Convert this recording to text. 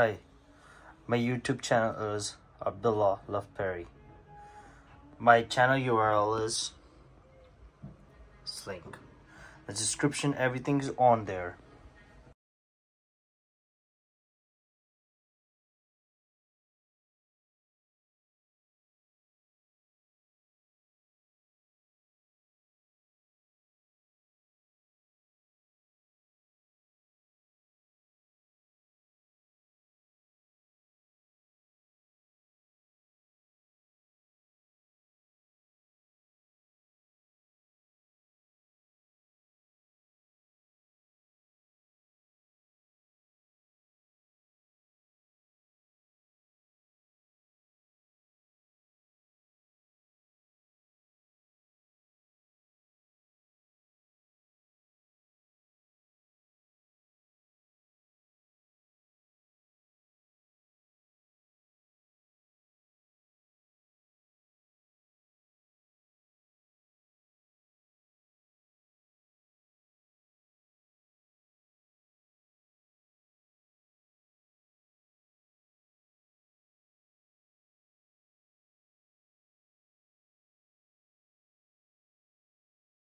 Hi, my YouTube channel is Abdullah Love Perry. My channel URL is Slink. The description, everything is on there.